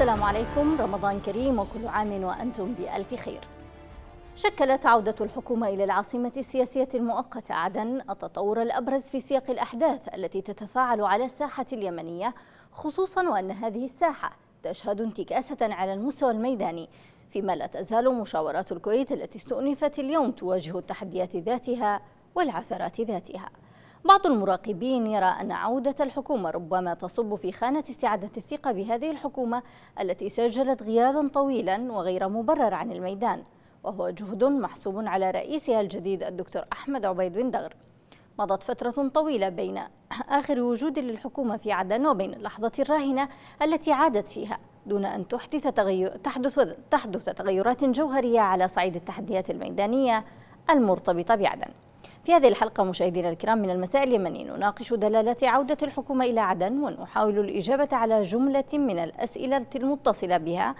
السلام عليكم. رمضان كريم وكل عام وأنتم بألف خير. شكلت عودة الحكومة إلى العاصمة السياسية المؤقتة عدن التطور الأبرز في سياق الأحداث التي تتفاعل على الساحة اليمنية خصوصا وأن هذه الساحة تشهد انتكاسة على المستوى الميداني فيما لا تزال مشاورات الكويت التي استؤنفت اليوم تواجه التحديات ذاتها والعثرات ذاتها. بعض المراقبين يرى أن عودة الحكومة ربما تصب في خانة استعادة الثقة بهذه الحكومة التي سجلت غيابا طويلا وغير مبرر عن الميدان وهو جهد محسوب على رئيسها الجديد الدكتور أحمد عبيد بن دغر. مضت فترة طويلة بين آخر وجود للحكومة في عدن وبين اللحظة الراهنة التي عادت فيها دون أن تحدث, تغير تحدث, تحدث تغيرات جوهرية على صعيد التحديات الميدانية المرتبطة بعدن. في هذه الحلقة مشاهدينا الكرام من المساء اليمني نناقش دلالات عودة الحكومة إلى عدن ونحاول الإجابة على جملة من الأسئلة المتصلة بها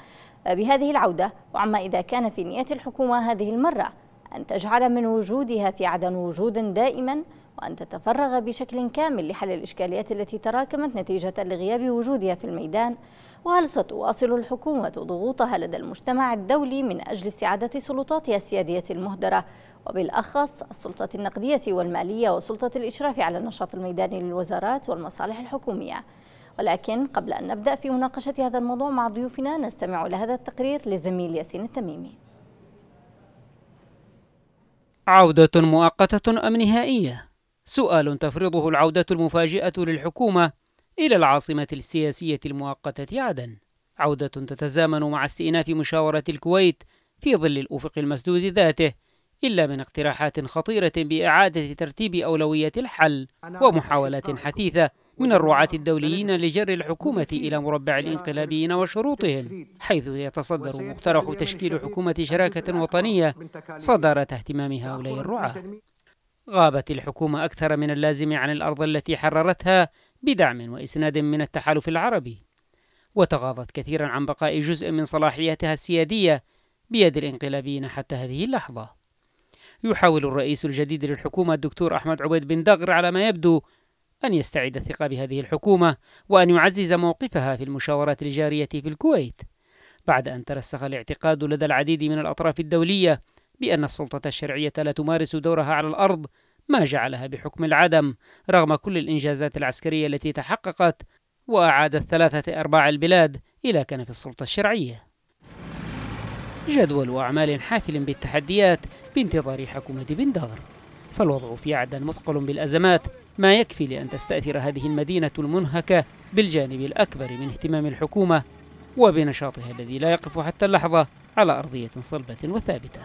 بهذه العودة. وعما إذا كان في نية الحكومة هذه المرة أن تجعل من وجودها في عدن وجودا دائما وأن تتفرغ بشكل كامل لحل الإشكاليات التي تراكمت نتيجة لغياب وجودها في الميدان وهل ستواصل الحكومة ضغوطها لدى المجتمع الدولي من أجل استعادة سلطاتها السيادية المهدرة. وبالأخص السلطة النقدية والمالية وسلطة الإشراف على النشاط الميداني للوزارات والمصالح الحكومية. ولكن قبل أن نبدأ في مناقشة هذا الموضوع مع ضيوفنا نستمع لهذا التقرير للزميل ياسين التميمي. عودة مؤقتة أم نهائية؟ سؤال تفرضه العودة المفاجئة للحكومة إلى العاصمة السياسية المؤقتة عدن. عودة تتزامن مع استئناف مشاورة الكويت في ظل الأفق المسدود ذاته إلا من اقتراحات خطيرة بإعادة ترتيب أولوية الحل ومحاولات حثيثة من الرعاة الدوليين لجر الحكومة إلى مربع الانقلابيين وشروطهم حيث يتصدر مقترح تشكيل حكومة شراكة وطنية صدارة اهتمام هؤلاء الرعاة. غابت الحكومة أكثر من اللازم عن الأرض التي حررتها بدعم وإسناد من التحالف العربي وتغاضت كثيرا عن بقاء جزء من صلاحياتها السيادية بيد الانقلابيين حتى هذه اللحظة. يحاول الرئيس الجديد للحكومة الدكتور أحمد عبيد بن دغر على ما يبدو أن يستعيد الثقة بهذه الحكومة وأن يعزز موقفها في المشاورات الجارية في الكويت بعد أن ترسخ الاعتقاد لدى العديد من الأطراف الدولية بأن السلطة الشرعية لا تمارس دورها على الأرض ما جعلها بحكم العدم رغم كل الإنجازات العسكرية التي تحققت وأعادت ثلاثة أرباع البلاد إلى كنف السلطة الشرعية. جدول أعمال حافل بالتحديات بانتظار حكومة بن دغر فالوضع في عدن مثقل بالأزمات ما يكفي لأن تستأثر هذه المدينة المنهكة بالجانب الأكبر من اهتمام الحكومة وبنشاطها الذي لا يقف حتى اللحظة على أرضية صلبة وثابتة.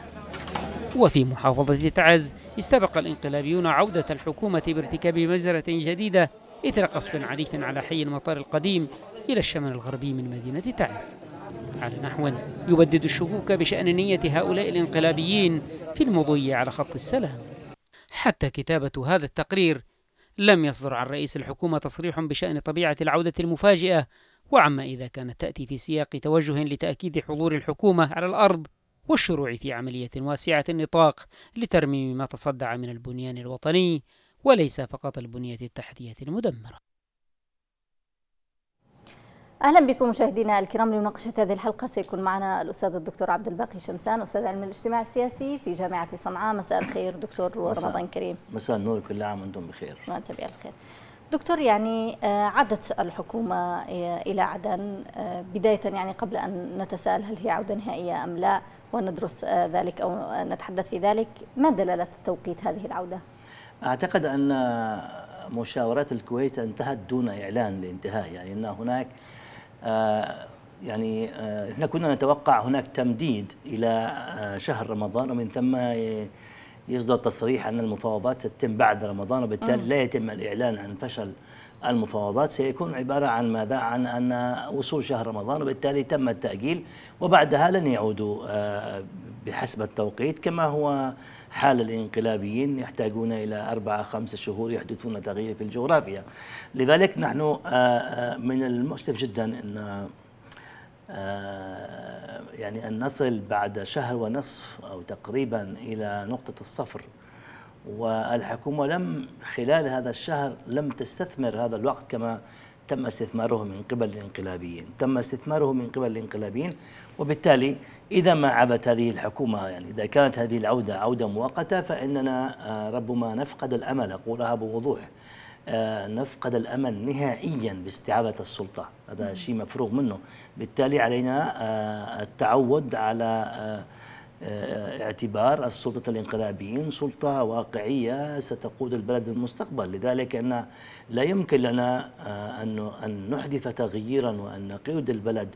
وفي محافظة تعز استبق الانقلابيون عودة الحكومة بارتكاب مجزرة جديدة إثر قصف عنيف على حي المطار القديم إلى الشمال الغربي من مدينة تعز. على نحو يبدد الشكوك بشأن نية هؤلاء الانقلابيين في المضي على خط السلام. حتى كتابة هذا التقرير لم يصدر عن رئيس الحكومة تصريح بشأن طبيعة العودة المفاجئة وعما إذا كانت تأتي في سياق توجه لتأكيد حضور الحكومة على الأرض والشروع في عملية واسعة النطاق لترميم ما تصدع من البنيان الوطني وليس فقط البنية التحتية المدمرة. أهلا بكم مشاهدينا الكرام لمناقشة هذه الحلقة. سيكون معنا الأستاذ الدكتور عبد الباقي شمسان أستاذ علم الاجتماع السياسي في جامعة صنعاء. مساء الخير دكتور ورمضان كريم. مساء النور كل عام وأنتم بخير. وانت بالف خير دكتور يعني عادت الحكومة إلى عدن بداية يعني قبل أن نتساءل هل هي عودة نهائية أم لا. وندرس ذلك أو نتحدث في ذلك. ما دلالة توقيت هذه العودة؟ أعتقد أن مشاورات الكويت انتهت دون إعلان لانتهاء. يعني أن هناك آه يعني آه إحنا كنا نتوقع هناك تمديد إلى آه شهر رمضان ومن ثم يصدر تصريح أن المفاوضات تتم بعد رمضان وبالتالي لا يتم الإعلان عن فشل المفاوضات سيكون عبارة عن ماذا؟ عن أن وصول شهر رمضان وبالتالي تم التأجيل وبعدها لن يعودوا بحسب التوقيت كما هو حال الانقلابيين يحتاجون إلى أربعة خمسة شهور يحدثون تغيير في الجغرافيا لذلك نحن من المؤسف جدا أن يعني أن نصل بعد شهر ونصف أو تقريبا إلى نقطة الصفر والحكومة لم خلال هذا الشهر لم تستثمر هذا الوقت كما تم استثماره من قبل الانقلابيين. تم استثماره من قبل الانقلابيين وبالتالي إذا ما عبت هذه الحكومة يعني إذا كانت هذه العودة عودة مؤقتة فإننا آه، ربما نفقد الأمل أقولها بوضوح آه، نفقد الأمل نهائيا باستعادة السلطة. هذا شيء مفروغ منه. بالتالي علينا آه، التعود على اعتبار السلطة الانقلابيين سلطة واقعية ستقود البلد المستقبل لذلك أن لا يمكن لنا أن نحدث تغييرا وأن نقود البلد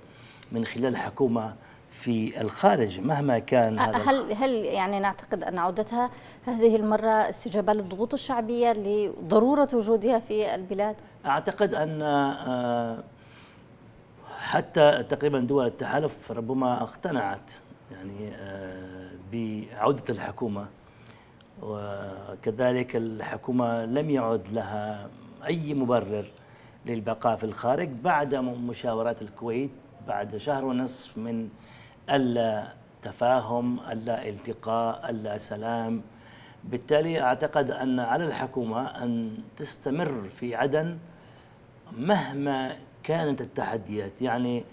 من خلال حكومة في الخارج مهما كان هذا هل هل يعني نعتقد أن عودتها هذه المرة استجابة للضغوط الشعبية لضرورة وجودها في البلاد؟ أعتقد أن آه، حتى تقريبا دول التحالف ربما اقتنعت يعني آه، بعودة الحكومة. وكذلك الحكومة لم يعد لها أي مبرر للبقاء في الخارج بعد مشاورات الكويت بعد شهر ونصف من ألا تفاهم ألا التقاء ألا سلام. بالتالي أعتقد أن على الحكومة أن تستمر في عدن مهما كانت التحديات. يعني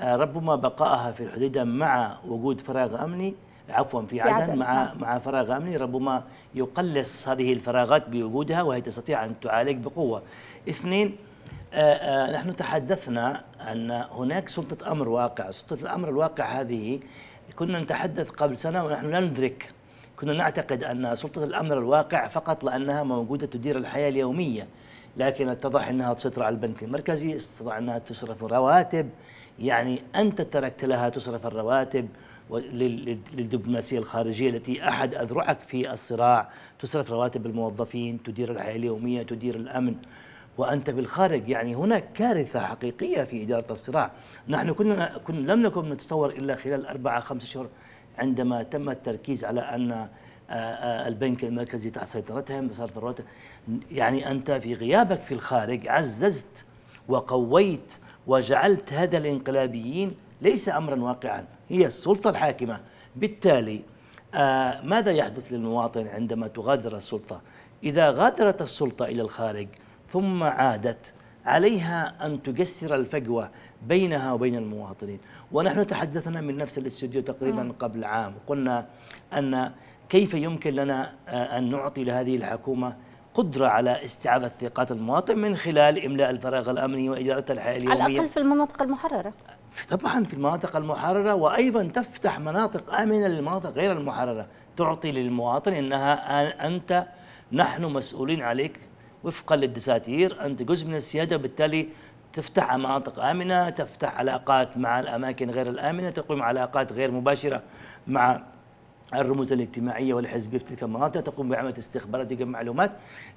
ربما بقائها في الحديدة مع وجود فراغ أمني عفوا في, عدن, مع نعم. مع فراغ أمني ربما يقلص هذه الفراغات بوجودها وهي تستطيع أن تعالج بقوة. اثنين آه، آه، نحن تحدثنا أن هناك سلطة أمر واقع سلطة الأمر الواقع هذه كنا نتحدث قبل سنة ونحن لا ندرك كنا نعتقد أن سلطة الأمر الواقع فقط لأنها موجودة تدير الحياة اليومية لكن اتضح أنها تسيطر على البنك المركزي استطاع أنها تصرف الرواتب يعني أنت تركت لها تصرف الرواتب للدبلوماسية الخارجية التي أحد أذرعك في الصراع. تصرف رواتب الموظفين تدير الحياة اليومية تدير الأمن. وأنت بالخارج يعني هناك كارثة حقيقية في إدارة الصراع. نحن كنا, كنا لم نكن نتصور إلا خلال أربعة خمسة أشهر عندما تم التركيز على أن آه، آه، البنك المركزي تحت سيطرتهم صارت الرواتب. يعني أنت في غيابك في الخارج عززت وقويت وجعلت هذا الانقلابيين ليس أمرا واقعا هي السلطة الحاكمة. بالتالي آه، ماذا يحدث للمواطن عندما تغادر السلطة؟ إذا غادرت السلطة إلى الخارج ثم عادت عليها أن تجسر الفجوة بينها وبين المواطنين. ونحن تحدثنا من نفس الاستوديو تقريبا م. قبل عام وقلنا أن كيف يمكن لنا آه، أن نعطي لهذه الحكومة قدرة على استعادة ثقات المواطن من خلال إملاء الفراغ الأمني وإدارة الحياة اليومية. على الأقل في المناطق المحررة. طبعا في المناطق المحررة وأيضا تفتح مناطق آمنة للمناطق غير المحررة. تعطي للمواطن أنها أنت نحن مسؤولين عليك وفقا للدساتير. أنت جزء من السيادة وبالتالي تفتح مناطق آمنة تفتح علاقات مع الأماكن غير الآمنة تقوم علاقات غير مباشرة مع الرموز الاجتماعية والحزبية في تلك المناطق تقوم بعملية استخبارات وجمع معلومات.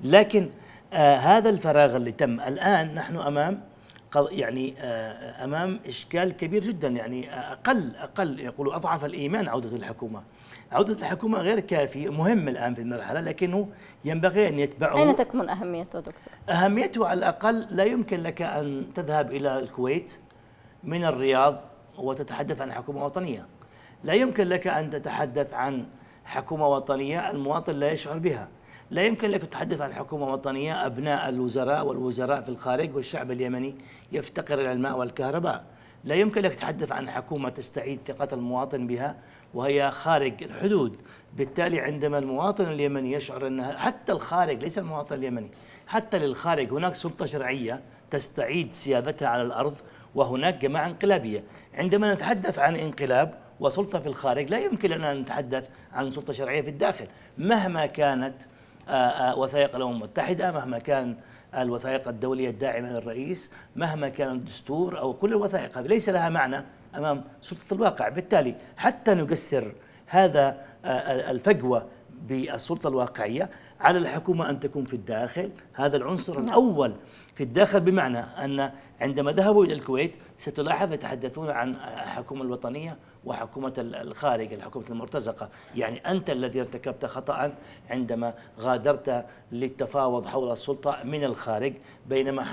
لكن آه هذا الفراغ اللي تم الآن نحن أمام يعني آه أمام إشكال كبير جدا. يعني أقل أقل يقولوا أضعف الإيمان عودة الحكومة. عودة الحكومة غير كافي مهم الآن في المرحلة لكنه ينبغي أن يتبعه. أين تكمن أهميته دكتور؟ أهميته على الأقل لا يمكن لك أن تذهب إلى الكويت من الرياض وتتحدث عن حكومة وطنية. لا يمكن لك أن تتحدث عن حكومة وطنية المواطن لا يشعر بها. لا يمكن لك تتحدث عن حكومة وطنية أبناء الوزراء والوزراء في الخارج والشعب اليمني يفتقر إلى الماء والكهرباء. لا يمكن لك تتحدث عن حكومة تستعيد ثقة المواطن بها وهي خارج الحدود. بالتالي عندما المواطن اليمني يشعر أنها حتى الخارج ليس المواطن اليمني حتى للخارج هناك سلطة شرعية تستعيد سيادتها على الأرض وهناك جماعة انقلابية. عندما نتحدث عن انقلاب وسلطة في الخارج. لا يمكن لنا أن نتحدث عن سلطة شرعية في الداخل. مهما كانت آه، آه، وثائق الأمم المتحدة مهما كان الوثائق الدولية الداعمة للرئيس مهما كان الدستور أو كل الوثائق ليس لها معنى أمام سلطة الواقع. بالتالي حتى نقسر هذا آه، الفجوة بالسلطة الواقعية على الحكومة أن تكون في الداخل. هذا العنصر نعم. الأول في الداخل بمعنى أن عندما ذهبوا إلى الكويت ستلاحظ يتحدثون عن الحكومة الوطنية وحكومة الخارج الحكومة المرتزقة. يعني أنت الذي ارتكبت خطأ عندما غادرت للتفاوض حول السلطة من الخارج بينما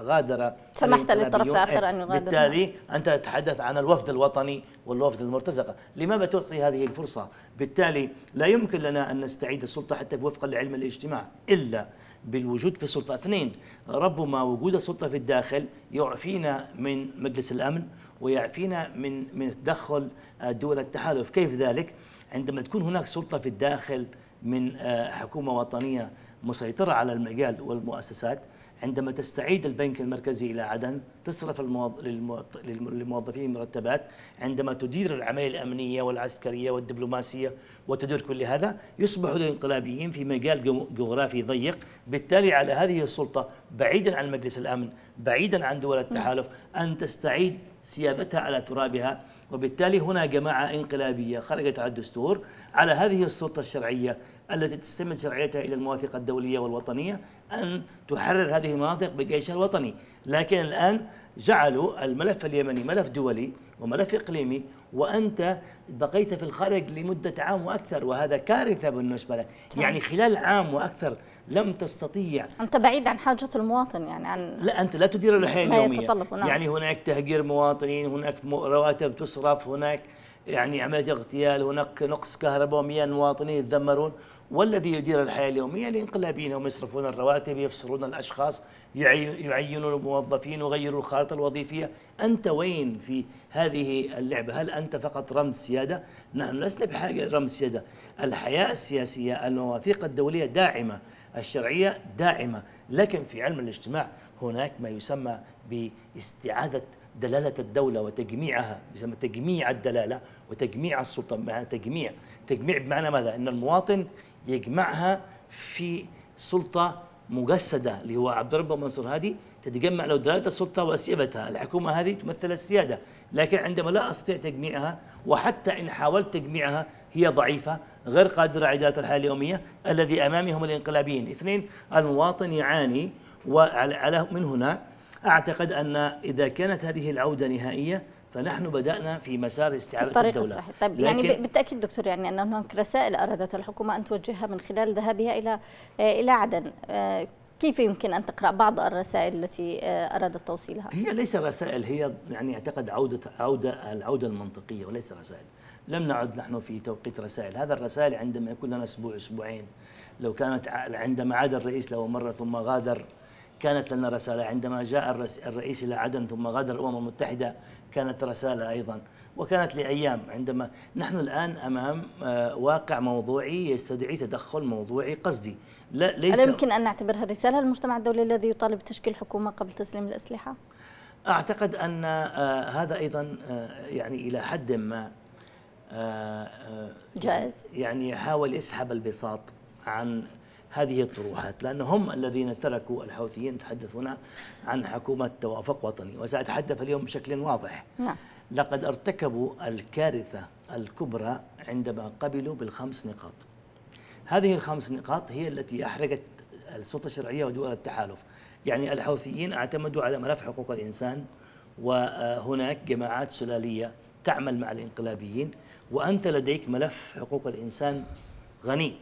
غادر سمحت للطرف الآخر أن يغادر. بالتالي أنت تتحدث عن الوفد الوطني والوفد المرتزقة. لماذا تعطي هذه الفرصة؟ بالتالي لا يمكن لنا أن نستعيد السلطة حتى وفقا لعلم الاجتماع إلا بالوجود في السلطة اثنين ربما وجود السلطة في الداخل يعفينا من مجلس الأمن ويعفينا من من تدخل دول التحالف. كيف ذلك؟ عندما تكون هناك سلطة في الداخل من آه، حكومة وطنية مسيطرة على المجال والمؤسسات عندما تستعيد البنك المركزي إلى عدن تصرف للموظفين مرتبات عندما تدير العملية الأمنية والعسكرية والدبلوماسية وتدير كل هذا يصبح الانقلابيين في مجال جغرافي ضيق. بالتالي على هذه السلطة بعيدا عن مجلس الأمن بعيدا عن دول التحالف أن تستعيد سيادتها على ترابها وبالتالي هنا جماعة انقلابية خرجت على الدستور على هذه السلطة الشرعية التي تستمد شرعيتها إلى المواثيق الدولية والوطنية أن تحرر هذه المناطق بجيشها الوطني. لكن الآن جعلوا الملف اليمني ملف دولي وملف إقليمي وأنت بقيت في الخارج لمدة عام وأكثر وهذا كارثة بالنسبة لك. يعني خلال عام وأكثر لم تستطيع. أنت بعيد عن حاجة المواطن يعني عن لا أنت لا تدير الحياة اليومية. نعم. يعني هناك تهجير مواطنين هناك رواتب تصرف هناك يعني عملية اغتيال هناك نقص كهرباء ومياه المواطنين يتذمرون. والذي يدير الحياة اليومية الانقلابيين هم يصرفون الرواتب يفصلون الأشخاص يعينوا الموظفين ويغيروا الخارطة الوظيفية. أنت وين في هذه اللعبة؟ هل أنت فقط رمز سيادة؟ نحن لسنا بحاجة رمز سيادة. الحياة السياسية المواثيق الدولية داعمة الشرعية داعمة لكن في علم الاجتماع هناك ما يسمى باستعادة دلالة الدولة وتجميعها يسمى تجميع الدلالة وتجميع السلطة مع تجميع. تجميع بمعنى ماذا؟ أن المواطن يجمعها في سلطة مجسدة اللي هو عبد الرب منصور هادي تتجمع له دلالة السلطة وأسئبتها الحكومة هذه تمثل السيادة لكن عندما لا أستطيع تجميعها وحتى إن حاولت تجميعها هي ضعيفة. غير قادرة على إدارة الحياة اليومية الذي أمامي هم الانقلابيين. اثنين المواطن يعاني وعلى من هنا أعتقد أن إذا كانت هذه العودة نهائية فنحن بدأنا في مسار استعادة الطريق الدولة. الصحيح. طيب يعني بالتأكيد دكتور يعني أن هناك رسائل أرادت الحكومة أن توجهها من خلال ذهابها إلى إلى عدن. آه، كيف يمكن أن تقرأ بعض الرسائل التي آه، أرادت توصيلها؟ هي ليس رسائل هي يعني أعتقد عودة عودة العودة المنطقية وليس رسائل. لم نعد نحن في توقيت رسائل. هذا الرسائل عندما يكون لنا أسبوع أسبوعين لو كانت عندما عاد الرئيس له مرة ثم غادر كانت لنا رسالة. عندما جاء الرئيس إلى عدن ثم غادر الأمم المتحدة كانت رسالة أيضا. وكانت لأيام. عندما نحن الآن أمام آه، واقع موضوعي يستدعي تدخل موضوعي قصدي. لا ليس هل يمكن أن نعتبرها رسالة للمجتمع الدولي الذي يطالب بتشكيل حكومة قبل تسليم الأسلحة؟ أعتقد أن آه، هذا أيضا آه، يعني إلى حد ما جائز. يعني يحاول يسحب البساط عن هذه الطروحات لأن هم الذين تركوا الحوثيين يتحدثون عن حكومة توافق وطني وسأتحدث اليوم بشكل واضح. نعم. لقد ارتكبوا الكارثة الكبرى عندما قبلوا بالخمس نقاط. هذه الخمس نقاط هي التي أحرجت السلطة الشرعية ودول التحالف. يعني الحوثيين اعتمدوا على ملف حقوق الإنسان وهناك جماعات سلالية تعمل مع الإنقلابيين. وأنت لديك ملف حقوق الإنسان غني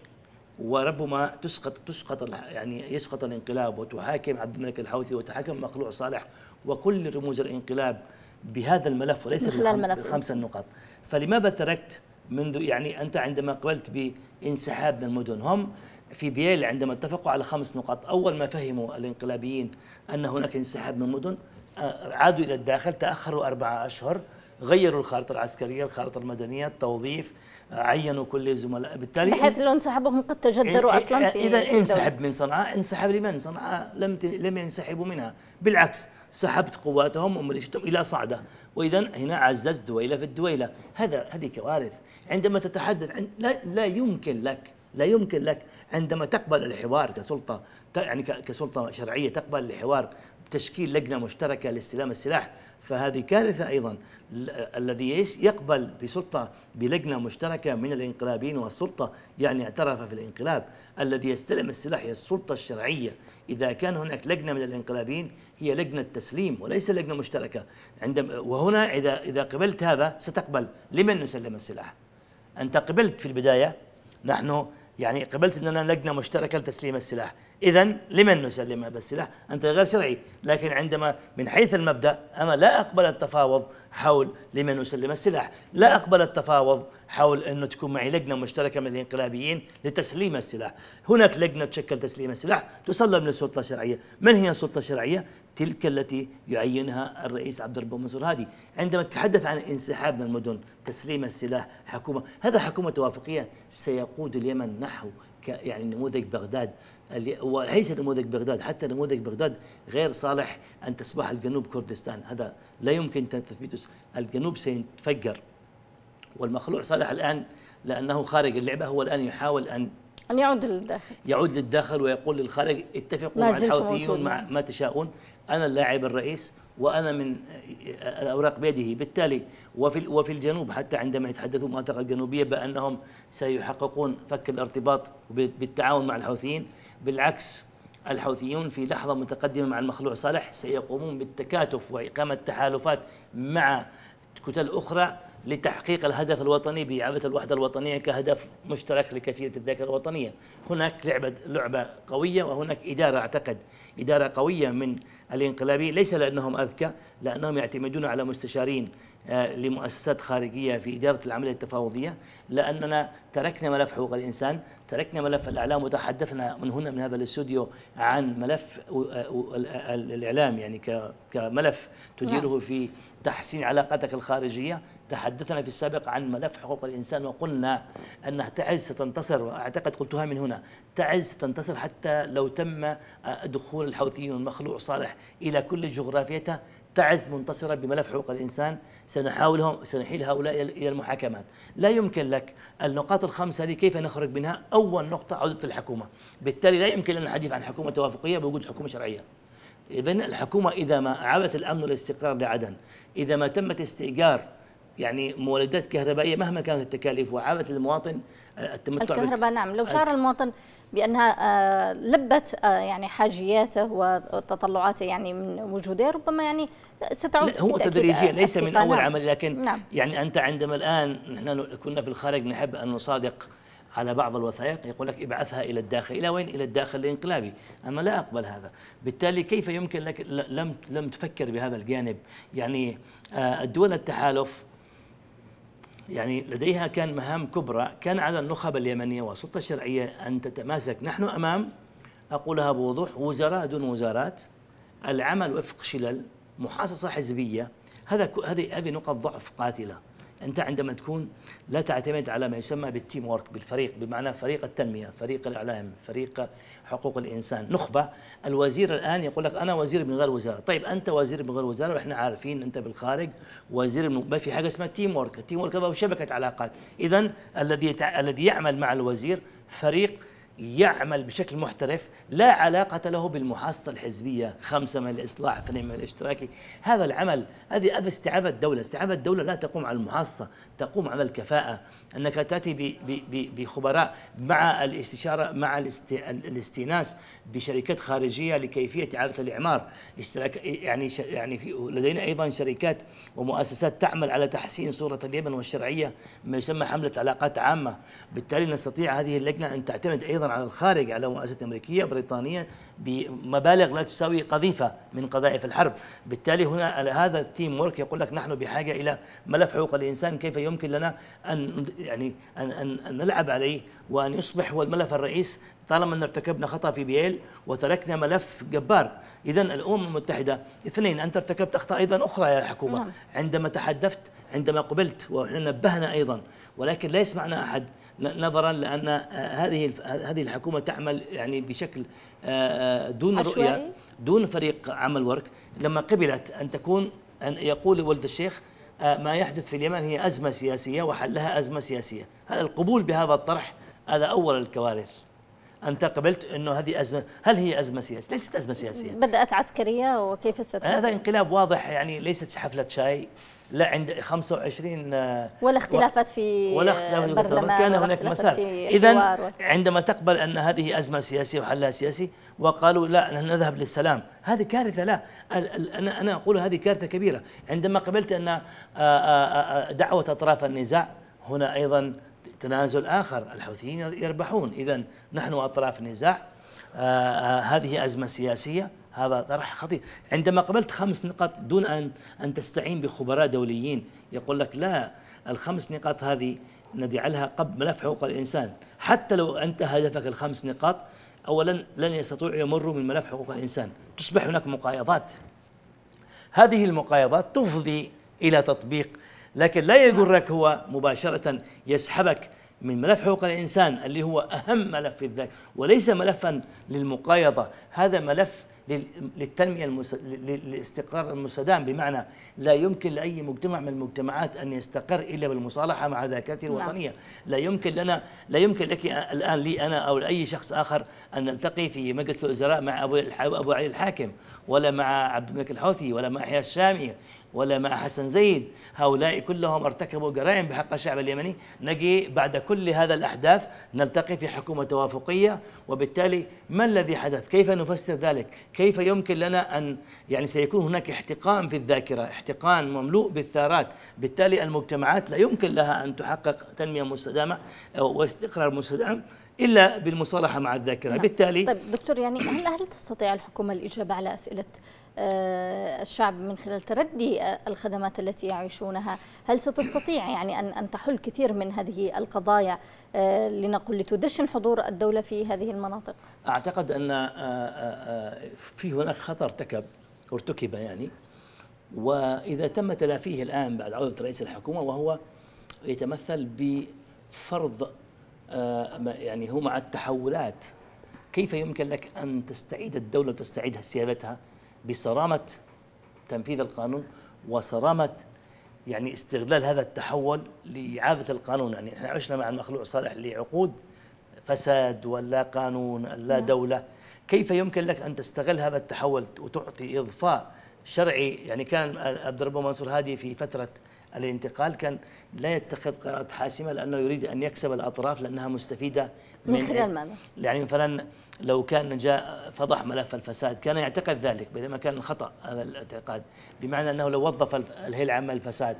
وربما تسقط تسقط يعني يسقط الانقلاب وتحاكم عبد الملك الحوثي وتحاكم مخلوع صالح وكل رموز الانقلاب بهذا الملف وليس بالخمس النقاط. فلماذا تركت منذ يعني أنت عندما قبلت بانسحاب من المدن هم في بييل عندما اتفقوا على خمس نقاط أول ما فهموا الانقلابيين أن هناك انسحاب من المدن آه، عادوا إلى الداخل تأخروا أربعة أشهر غيروا الخارطه العسكرية الخارطه المدنية التوظيف عينوا كل الزملاء بالتالي بحيث لو انسحبهم قد تجدروا إيه أصلا في إذا انسحب من صنعاء انسحب لمن؟ صنعاء لم لم ينسحبوا منها. بالعكس سحبت قواتهم إلى صعدة. واذا هنا عززت دويلة في الدويلة. هذا هذه كوارث. عندما تتحدث عن لا, لا يمكن لك لا يمكن لك عندما تقبل الحوار كسلطة يعني كسلطة شرعية تقبل الحوار بتشكيل لجنة مشتركة لاستلام السلاح فهذه كارثة أيضا. الذي يقبل بسلطة بلجنة مشتركة من الانقلابيين والسلطة يعني اعترف في الانقلاب الذي يستلم السلاح هي السلطة الشرعية. إذا كان هناك لجنة من الانقلابيين هي لجنة تسليم وليس لجنة مشتركة. عندما وهنا إذا إذا قبلت هذا ستقبل. لمن نسلم السلاح؟ أنت قبلت في البداية. نحن يعني قبلت أننا لجنة مشتركة لتسليم السلاح. إذا لمن نسلم هذا السلاح؟ أنت غير شرعي، لكن عندما من حيث المبدأ أنا لا أقبل التفاوض حول لمن يسلم السلاح لا أقبل التفاوض حول أنه تكون معي لجنة مشتركة من الانقلابيين لتسليم السلاح. هناك لجنة تشكل تسليم السلاح تسلم للسلطة الشرعية. من هي السلطة الشرعية؟ تلك التي يعينها الرئيس عبد الرب منصور هادي عندما تحدث عن انسحاب من المدن تسليم السلاح حكومة هذا حكومة توافقية. سيقود اليمن نحو يعني نموذج بغداد. وليس نموذج بغداد حتى نموذج بغداد غير صالح أن تصبح الجنوب كردستان. هذا لا يمكن تثبيته الجنوب سيتفجر والمخلوع صالح الآن لأنه خارج اللعبة هو الآن يحاول أن أن يعود للداخل. يعود للداخل ويقول للخارج اتفقوا مع الحوثيون مع ما تشاءون. أنا اللاعب الرئيس وأنا من الأوراق بيده. بالتالي وفي وفي الجنوب حتى عندما يتحدثوا المنطقة الجنوبية بأنهم سيحققون فك الارتباط بالتعاون مع الحوثيين بالعكس الحوثيون في لحظة متقدمة مع المخلوع صالح سيقومون بالتكاتف وإقامة تحالفات مع كتل أخرى لتحقيق الهدف الوطني بإعادة الوحدة الوطنية كهدف مشترك لكثير الذاكرة الوطنية. هناك لعبة لعبة قوية وهناك إدارة أعتقد إدارة قوية من الانقلابي. ليس لأنهم أذكى لأنهم يعتمدون على مستشارين آه، لمؤسسات خارجية في إدارة العملية التفاوضية. لأننا تركنا ملف حقوق الإنسان تركنا ملف الإعلام وتحدثنا من هنا من هذا الاستوديو عن ملف الإعلام. يعني كملف تديره نعم. في تحسين علاقاتك الخارجية. تحدثنا في السابق عن ملف حقوق الإنسان وقلنا أنها تعز ستنتصر وأعتقد قلتها من هنا تعز ستنتصر حتى لو تم دخول الحوثيون مخلوع صالح إلى كل جغرافيته. تعز منتصرة بملف حقوق الإنسان سنحاولهم سنحيل هؤلاء إلى المحاكمات. لا يمكن لك النقاط الخمسة هذه كيف نخرج منها؟ أول نقطة عودة الحكومة بالتالي لا يمكن أن الحديث عن حكومة توافقية بوجود حكومة شرعية. إذن الحكومة إذا ما أعادت الأمن والاستقرار لعدن إذا ما تمت استئجار يعني مولدات كهربائية مهما كانت التكاليف وعابت للمواطن التمتع الكهرباء نعم. لو شعر المواطن بأنها آه، لبت آه، يعني حاجياته وتطلعاته يعني من وجودها ربما يعني ستعود هو تدريجيا ليس من أول نعم. عمل لكن نعم. يعني أنت عندما الآن نحن كنا في الخارج نحب أن نصادق على بعض الوثائق يقول لك ابعثها إلى الداخل إلى وين؟ إلى الداخل الإنقلابي. أما لا أقبل هذا. بالتالي كيف يمكن لك لم لم تفكر بهذا الجانب؟ يعني آه، الدول التحالف يعني لديها كان مهام كبرى كان على النخب اليمنية والسلطة الشرعية أن تتماسك. نحن أمام أقولها بوضوح وزراء دون وزارات العمل وفق شلل محاصصة حزبية. هذا هذه هذه نقط ضعف قاتلة. أنت عندما تكون لا تعتمد على ما يسمى بال teamwork بالفريق بمعنى فريق التنمية فريق الإعلام فريق حقوق الإنسان. نخبة الوزير الآن يقول لك أنا وزير من غير وزارة. طيب أنت وزير من غير وزارة وإحنا عارفين أنت بالخارج وزير من ما في حاجة اسمها team work ال team work هو شبكة علاقات. إذا الذي الذي يعمل مع الوزير فريق يعمل بشكل محترف لا علاقة له بالمحاصصة الحزبية. خمسة من الإصلاح اثنين من الاشتراكي. هذا العمل هذه استعادة الدولة. استعادة الدولة لا تقوم على المحاصصة تقوم على الكفاءة. أنك تأتي بخبراء مع الاستشارة مع الاستئناس بشركات خارجية لكيفية إعادة الإعمار. اشتراك يعني يعني في لدينا أيضا شركات ومؤسسات تعمل على تحسين صورة اليمن والشرعية ما يسمى حملة علاقات عامة. بالتالي نستطيع هذه اللجنة أن تعتمد أيضا على الخارج على مؤسسة أمريكية بريطانية بمبالغ لا تساوي قذيفة من قذائف الحرب. بالتالي هنا هذا التيم ورك يقول لك نحن بحاجة إلى ملف حقوق الإنسان كيف يمكن لنا أن يعني أن, أن, أن نلعب عليه وأن يصبح هو الملف الرئيس طالما أن ارتكبنا خطأ في بييل وتركنا ملف جبار. إذا الأمم المتحدة اثنين أنت ارتكبت أخطاء أيضا أخرى يا حكومة. نعم. عندما تحدثت عندما قبلت ونحن نبهنا أيضا ولكن لا يسمعنا أحد. نظرا لأن هذه هذه الحكومة تعمل يعني بشكل آه، آه، دون رؤية دون فريق عمل ورك لما قبلت أن تكون أن يقول ولد الشيخ آه، ما يحدث في اليمن هي أزمة سياسية وحلها أزمة سياسية. هذا القبول بهذا الطرح هذا أول الكوارث. أنت قبلت أنه هذه أزمة هل هي أزمة سياسية؟ ليست أزمة سياسية. بدأت عسكرية وكيف ستكون؟ هذا انقلاب واضح يعني ليست حفلة شاي. لا عند 25 آه، ولا اختلافات في ولا اختلافات كان هناك مسار. اذا عندما تقبل أن هذه أزمة سياسية وحلها سياسي وقالوا لا نذهب للسلام. هذه كارثة لا. أنا أنا أقول هذه كارثة كبيرة. عندما قبلت أن آه، آه، دعوة أطراف النزاع هنا أيضا تنازل آخر الحوثيين يربحون. اذا نحن أطراف النزاع هذه أزمة سياسية. هذا طرح خطير. عندما قبلت خمس نقاط دون أن أن تستعين بخبراء دوليين يقول لك لا الخمس نقاط هذه نجعلها قبل ملف حقوق الإنسان. حتى لو أنت هدفك الخمس نقاط أولا لن يستطيعوا يمروا من ملف حقوق الإنسان. تصبح هناك مقايضات. هذه المقايضات تفضي إلى تطبيق لكن لا يجرك هو مباشرة يسحبك من ملف حقوق الإنسان اللي هو أهم ملف في الذات وليس ملفا للمقايضة. هذا ملف للتنمية المس... للاستقرار المستدام. بمعنى لا يمكن لأي مجتمع من المجتمعات أن يستقر إلا بالمصالحة مع ذاكرته نعم. الوطنية. لا يمكن لنا لا يمكن لك الآن لي أنا أو لأي شخص آخر أن نلتقي في مجلس الوزراء مع أبو, أبو علي الحاكم. ولا مع عبد الملك الحوثي ولا مع يحيى الشامي ولا مع حسن زيد. هؤلاء كلهم ارتكبوا جرائم بحق الشعب اليمني. نجي بعد كل هذا الأحداث نلتقي في حكومة توافقية وبالتالي ما الذي حدث؟ كيف نفسر ذلك؟ كيف يمكن لنا أن يعني سيكون هناك احتقان في الذاكرة احتقان مملوء بالثارات؟ بالتالي المجتمعات لا يمكن لها أن تحقق تنمية مستدامة واستقرار مستدام إلا بالمصالحة مع الذاكرة. نعم. بالتالي طيب دكتور يعني هل هل تستطيع الحكومة الاجابه على أسئلة آه، الشعب من خلال تردي الخدمات التي يعيشونها؟ هل ستستطيع يعني أن أن تحل كثير من هذه القضايا آه، لنقل لتدشن حضور الدولة في هذه المناطق؟ أعتقد أن آه، في هناك خطر ارتكب ارتكب يعني. وإذا تم تلافيه الآن بعد عودة رئيس الحكومة وهو يتمثل بفرض يعني هو مع التحولات. كيف يمكن لك أن تستعيد الدولة وتستعيد سيادتها بصرامة تنفيذ القانون وصرامة يعني استغلال هذا التحول لإعادة القانون. يعني إحنا عشنا مع المخلوع صالح لعقود فساد ولا قانون لا نعم. دولة. كيف يمكن لك أن تستغل هذا التحول وتعطي إضفاء شرعي؟ يعني كان عبد الرب منصور هادي في فترة الانتقال كان لا يتخذ قرارات حاسمة لأنه يريد أن يكسب الأطراف لأنها مستفيدة من, من خلال ماذا؟ يعني مثلا لو كان جاء فضح ملف الفساد كان يعتقد ذلك بينما كان خطأ هذا الاعتقاد بمعنى أنه لو وظف الهيئة العامة للفساد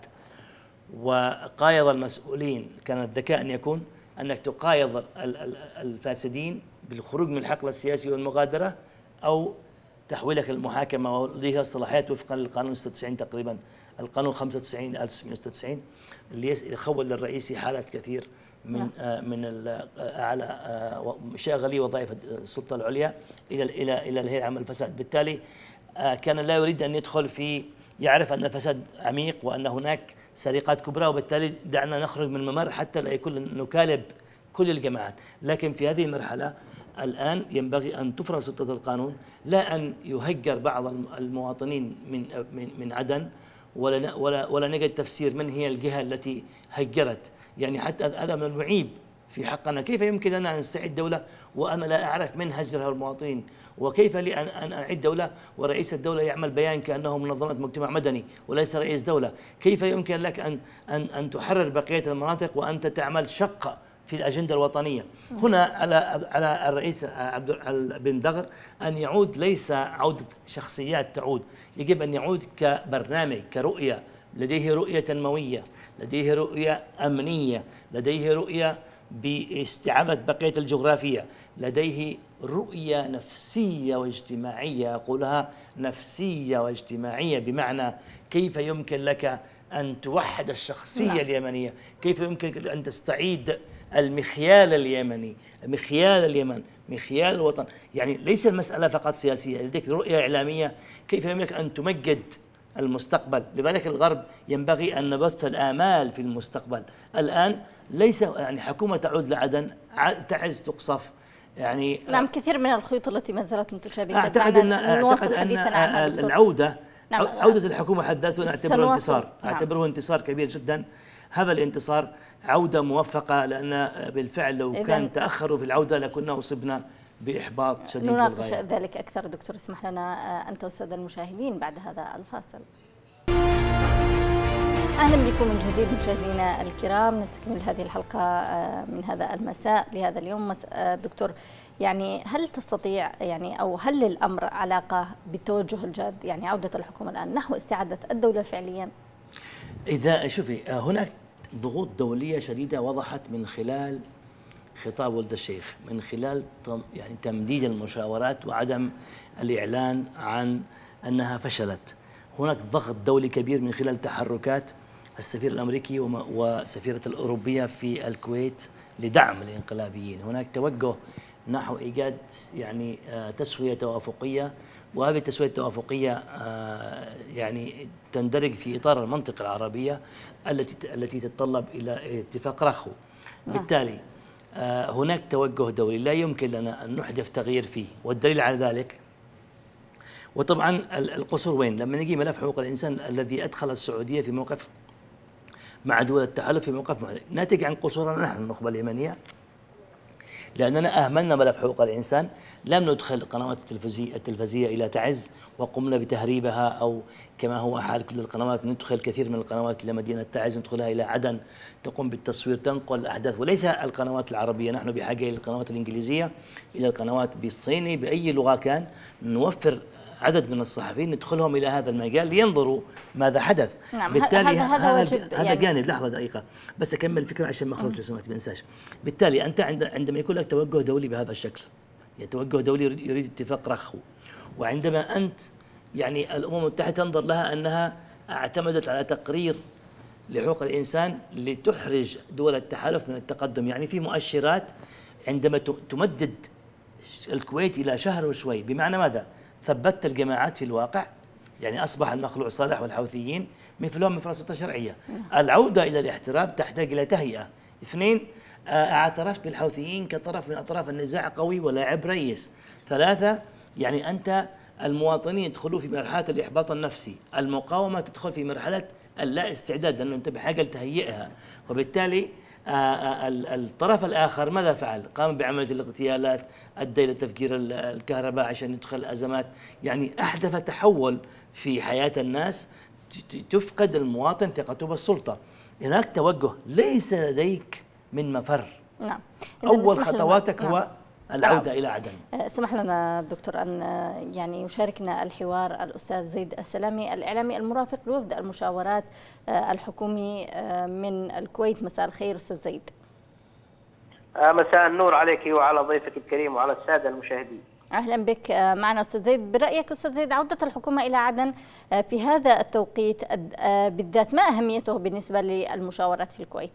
وقايض المسؤولين كان الذكاء أن يكون أنك تقايض الفاسدين بالخروج من الحقل السياسي والمغادرة أو تحويلك المحاكمة ولديها الصلاحيات وفقا للقانون 96 تقريبا القانون 95 1996 اللي يخول للرئيس حالات كثير من نعم. آه من اعلى آه شاغلي وظائف السلطة العليا إلى إلى إلى الهيئة العامة للفساد، بالتالي آه كان لا يريد أن يدخل في يعرف أن الفساد عميق وأن هناك سرقات كبرى وبالتالي دعنا نخرج من الممر حتى لا يكون نكالب كل الجماعات، لكن في هذه المرحلة الآن ينبغي أن تفرض سلطة القانون لا أن يهجر بعض المواطنين من من من عدن ولا ولا ولا نجد تفسير من هي الجهة التي هجرت. يعني حتى هذا من المعيب في حقنا. كيف يمكن لنا أن نستعيد دولة وأنا لا أعرف من هجرها المواطنين؟ وكيف لي أن أعد دولة ورئيس الدولة يعمل بيان كأنه منظمة مجتمع مدني وليس رئيس دولة؟ كيف يمكن لك أن أن أن تحرر بقية المناطق وأنت تعمل شق في الأجندة الوطنية. هنا على على الرئيس عبد بن دغر أن يعود ليس عودة شخصيات تعود. يجب أن يعود كبرنامج كرؤية. لديه رؤية تنموية لديه رؤية أمنية لديه رؤية باستعادة بقية الجغرافية. لديه رؤية نفسية واجتماعية أقولها نفسية واجتماعية بمعنى كيف يمكن لك أن توحد الشخصية نعم. اليمنية؟ كيف يمكن أن تستعيد المخيال اليمني مخيال اليمن مخيال الوطن. يعني ليس المسألة فقط سياسية لديك رؤية إعلامية كيف يمكن أن تمجد المستقبل. لذلك الغرب ينبغي أن نبث الآمال في المستقبل. الآن ليس يعني حكومة تعود لعدن تعز تقصف. يعني نعم كثير من الخيوط التي ما زالت متشابهة أعتقد أن أعتقد أن العودة نعم. عودة الحكومة حد ذاته نعتبره انتصار. نعم. أعتبره انتصار كبير جدا. هذا الانتصار عودة موفقة لأن بالفعل لو كان تأخروا في العودة لكنا أصبنا بإحباط شديد نناقش. ذلك أكثر دكتور اسمح لنا آه، أنت والسادة المشاهدين بعد هذا الفاصل أهلا بكم من جديد مشاهدينا الكرام نستكمل هذه الحلقة آه، من هذا المساء لهذا اليوم آه، دكتور يعني هل تستطيع يعني أو هل للامر علاقة بالتوجه الجاد يعني عودة الحكومة الآن نحو استعادة الدولة فعليا؟ إذا شوفي هناك ضغوط دولية شديدة وضحت من خلال خطاب ولد الشيخ من خلال يعني تمديد المشاورات وعدم الإعلان عن أنها فشلت. هناك ضغط دولي كبير من خلال تحركات السفير الأمريكي وسفيرة الأوروبية في الكويت لدعم الإنقلابيين. هناك توجه نحو إيجاد يعني آه، تسوية توافقية وهذه التسوية التوافقية آه، يعني تندرج في إطار المنطقة العربية التي التي تتطلب إلى اتفاق رخو. نعم. بالتالي آه، هناك توجه دولي لا يمكن لنا أن نحدث تغيير فيه والدليل على ذلك وطبعا القصور وين؟ لما نجي ملف حقوق الإنسان الذي أدخل السعودية في موقف مع دول التحالف في موقف ناتج عن قصورنا نحن النخبة اليمنية. لأننا أهملنا ملف حقوق الإنسان. لم ندخل القنوات التلفزية, التلفزية إلى تعز وقمنا بتهريبها أو كما هو حال كل القنوات ندخل كثير من القنوات إلى مدينة تعز ندخلها إلى عدن تقوم بالتصوير تنقل الأحداث وليس القنوات العربية نحن بحاجة إلى القنوات الإنجليزية إلى القنوات بالصيني بأي لغة كان نوفر عدد من الصحفيين ندخلهم إلى هذا المجال لينظروا ماذا حدث. نعم بالتالي هذا هذا, واجب هذا يعني. جانب. لحظة دقيقة. بس أكمل الفكرة عشان ما أخرج لو سمحت ما أنساش. بالتالي أنت عند عندما يكون لك توجه دولي بهذا الشكل يعني توجه دولي يريد اتفاق رخو وعندما أنت يعني الأمم المتحدة تنظر لها أنها اعتمدت على تقرير لحقوق الإنسان لتحرج دول التحالف من التقدم. يعني في مؤشرات عندما تمدد الكويت إلى شهر وشوي. بمعنى ماذا؟ ثبتت الجماعات في الواقع يعني أصبح المخلوع صالح والحوثيين مثلهم مثل سلطة شرعية العودة إلى الاحتراب تحتاج إلى تهيئة. اثنين آه، اعترفت بالحوثيين كطرف من أطراف النزاع قوي ولاعب رئيس. ثلاثة يعني أنت المواطنين يدخلوا في مرحلة الإحباط النفسي. المقاومة تدخل في مرحلة اللا استعداد لأنه أنت بحاجة لتهيئها. وبالتالي الطرف الآخر ماذا فعل؟ قام بعملية الاغتيالات أدى إلى تفجير الكهرباء عشان يدخل الأزمات يعني أحدث تحول في حياة الناس تفقد المواطن ثقته بالسلطة هناك توجه ليس لديك من مفر نعم أول خطواتك هو نعم. العودة نعم. إلى عدن. أه، سمح لنا دكتور أن يعني يشاركنا الحوار الأستاذ زيد السلامي الإعلامي المرافق لوفد المشاورات أه، الحكومي من الكويت. مساء الخير أستاذ زيد. مساء النور عليك وعلى ضيفك الكريم وعلى السادة المشاهدين. أهلا بك معنا أستاذ زيد. برأيك أستاذ زيد عودة الحكومة إلى عدن في هذا التوقيت بالذات ما أهميته بالنسبة للمشاورات في الكويت؟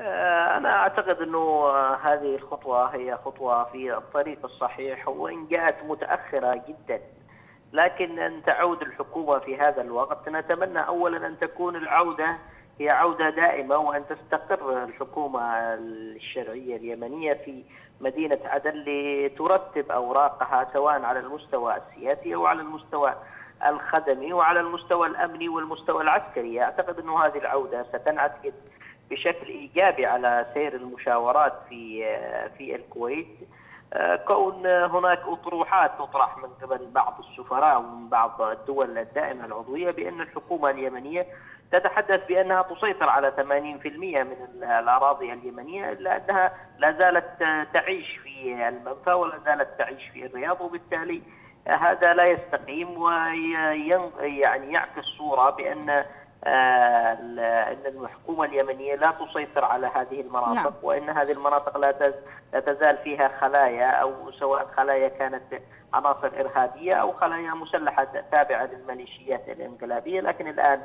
آه، أنا أعتقد أنه هذه الخطوة هي خطوة في الطريق الصحيح وإن جاءت متأخرة جدا. لكن أن تعود الحكومة في هذا الوقت نتمنى أولا أن تكون العودة هي عودة دائمة وأن تستقر الحكومة الشرعية اليمنية في مدينة عدن لترتب أوراقها سواء على المستوى السياسي أو على المستوى الخدمي وعلى المستوى الأمني والمستوى العسكري. أعتقد أن هذه العودة ستنعكس بشكل إيجابي على سير المشاورات في في الكويت. كون هناك أطروحات تطرح من قبل بعض السفراء ومن بعض الدول الدائمة العضوية بأن الحكومة اليمنية تتحدث بأنها تسيطر على 80% من الأراضي اليمنية الا انها لا زالت تعيش في المنفى ولا زالت تعيش في الرياض وبالتالي هذا لا يستقيم ويعني يعكس صورة بأن آه، إن الحكومة اليمنية لا تسيطر على هذه المناطق نعم. وإن هذه المناطق لا لا تزال فيها خلايا أو سواء خلايا كانت عناصر إرهابية أو خلايا مسلحة تابعة للميليشيات الانقلابية لكن الآن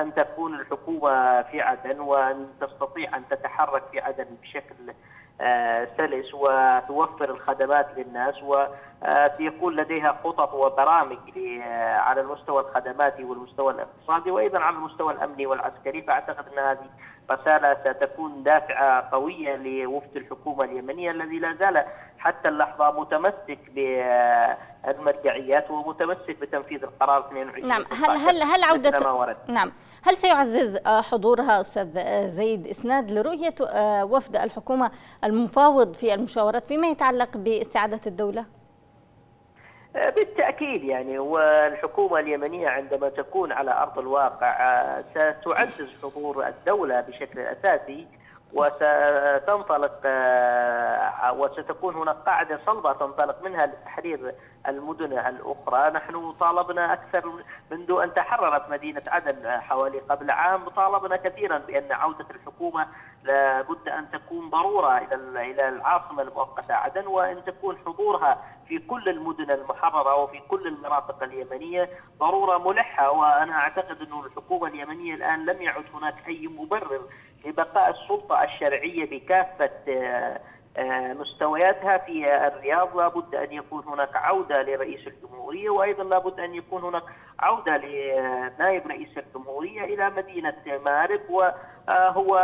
أن تكون الحكومة في عدن وأن تستطيع أن تتحرك في عدن بشكل آه، سلس وتوفر الخدمات للناس ويكون لديها خطط وبرامج آه، على المستوى الخدماتي والمستوى الاقتصادي وأيضا على المستوى الأمني والعسكري فأعتقد أن هذه رساله ستكون دافعة قوية لوفد الحكومة اليمنية الذي لا زال حتى اللحظة متمسك بالمرجعيات ومتمسك بتنفيذ القرار 22 نعم. هل هل هل عوده نعم. هل سيعزز حضورها أستاذ زيد إسناد لرؤية آه، وفد الحكومة المفاوض في المشاورات فيما يتعلق باستعاده الدولة؟ آه، بالتأكيد يعني والحكومة اليمنية عندما تكون على أرض الواقع آه، ستعزز حضور الدولة بشكل أساسي وستنطلق آه، وستكون هناك قاعدة صلبة تنطلق منها لتحرير المدن الأخرى. نحن طالبنا أكثر منذ أن تحررت مدينة عدن حوالي قبل عام طالبنا كثيرا بأن عودة الحكومة لابد أن تكون ضرورة إلى إلى العاصمة المؤقتة عدن وأن تكون حضورها في كل المدن المحررة وفي كل المناطق اليمنية ضرورة ملحة. وأنا أعتقد أن الحكومة اليمنية الآن لم يعد هناك أي مبرر لبقاء السلطة الشرعية بكافة آه، آه، مستوياتها في الرياض. لابد أن يكون هناك عودة لرئيس الجمهورية وأيضا لابد أن يكون هناك عودة لنائب رئيس الجمهورية إلى مدينة مارب وهو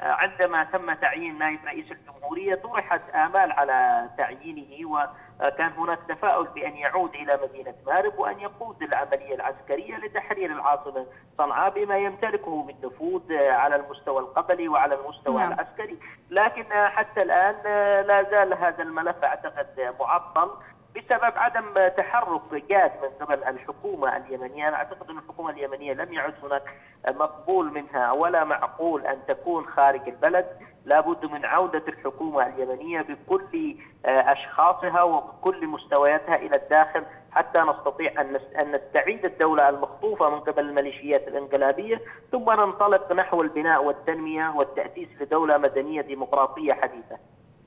عندما تم تعيين نائب رئيس الجمهورية طرحت آمال على تعيينه وكان هناك تفاؤل بأن يعود إلى مدينة مارب وأن يقود العملية العسكرية لتحرير العاصمة صنعاء بما يمتلكه من نفوذ على المستوى القبلي وعلى المستوى نعم. العسكري لكن حتى الآن لا زال هذا الملف أعتقد معطل بسبب عدم تحرك جاد من قبل الحكومة اليمنية، أنا أعتقد أن الحكومة اليمنية لم يعد هناك مقبول منها ولا معقول أن تكون خارج البلد، لابد من عودة الحكومة اليمنية بكل أشخاصها وبكل مستوياتها إلى الداخل حتى نستطيع أن نستعيد الدولة المخطوفة من قبل الميليشيات الانقلابية ثم ننطلق نحو البناء والتنمية والتأسيس لدولة مدنية ديمقراطية حديثة.